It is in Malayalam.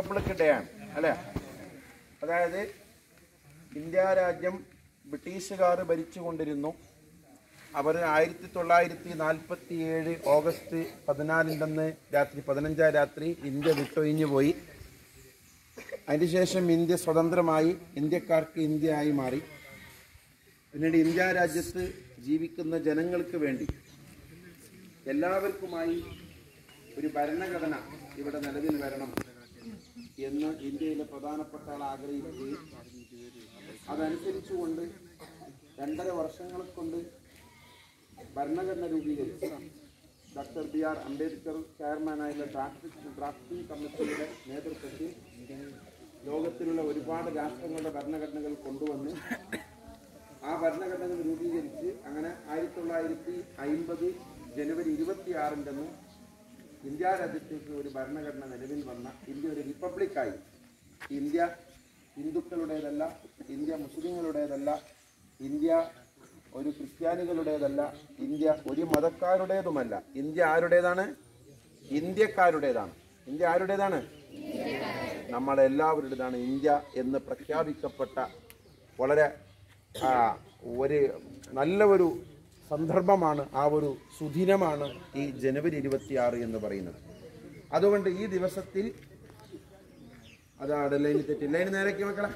റിപ്പബ്ലിക് ഡേ ആണ് അല്ലേ? അതായത് ഇന്ത്യ രാജ്യം ബ്രിട്ടീഷുകാർ ഭരിച്ചുകൊണ്ടിരുന്നു. അവർ ആയിരത്തി തൊള്ളായിരത്തി നാൽപ്പത്തി ഏഴ് ഓഗസ്റ്റ് പതിനാലിന്റെന്ന് രാത്രി പതിനഞ്ചാം രാത്രി ഇന്ത്യ വിട്ടൊഴിഞ്ഞു പോയി. അതിനുശേഷം ഇന്ത്യ സ്വതന്ത്രമായി ഇന്ത്യക്കാർക്ക് ഇന്ത്യ ആയി മാറി. പിന്നീട് ഇന്ത്യ രാജ്യത്ത് ജീവിക്കുന്ന ജനങ്ങൾക്ക് വേണ്ടി എല്ലാവർക്കുമായി ഒരു ഭരണഘടന ഇവിടെ നിലവിൽ വരണം. എന്ന് ഇന്ത്യയിലെ പ്രധാനപ്പെട്ട ആൾ ആഗ്രഹിക്കുകയും അതനുസരിച്ചുകൊണ്ട് രണ്ടര വർഷങ്ങൾ കൊണ്ട് ഭരണഘടന രൂപീകരിച്ചു. ഡോക്ടർ ബി ആർ അംബേദ്കർ ചെയർമാനായുള്ള ഡ്രാഫ്റ്റ് ഡ്രാഫ്റ്റിംഗ് കമ്മിറ്റിയുടെ നേതൃത്വത്തിൽ ലോകത്തിലുള്ള ഒരുപാട് രാഷ്ട്രങ്ങളുടെ ഭരണഘടനകൾ കൊണ്ടുവന്ന് ആ ഭരണഘടനകൾ രൂപീകരിച്ച് അങ്ങനെ ആയിരത്തി തൊള്ളായിരത്തി അയിമ്പത് ജനുവരി ഇരുപത്തിയാറിന്റെന്ന് ഇന്ത്യ രാജ്യത്തേക്ക് ഒരു ഭരണഘടന നിലവിൽ വന്ന ഇന്ത്യ ഒരു റിപ്പബ്ലിക്കായി. ഇന്ത്യ ഹിന്ദുക്കളുടേതല്ല ഇന്ത്യ മുസ്ലിങ്ങളുടേതല്ല ഇന്ത്യ ഒരു ക്രിസ്ത്യാനികളുടേതല്ല ഇന്ത്യ ഒരു മതക്കാരുടേതുമല്ല. ഇന്ത്യ ആരുടേതാണ്? ഇന്ത്യക്കാരുടേതാണ്. ഇന്ത്യ ആരുടേതാണ്? നമ്മളെല്ലാവരുടേതാണ് ഇന്ത്യ എന്ന് പ്രഖ്യാപിക്കപ്പെട്ട വളരെ ഒരു നല്ല ഒരു സന്ദർഭമാണ് ആ ഒരു സുദിനമാണ് ഈ ജനുവരി ഇരുപത്തിയാറ് എന്ന് പറയുന്നത്. അതുകൊണ്ട് ഈ ദിവസത്തിൽ അതാണ് ലൈന് തെറ്റി. ലൈന് നേരേക്ക് മക്കളെ.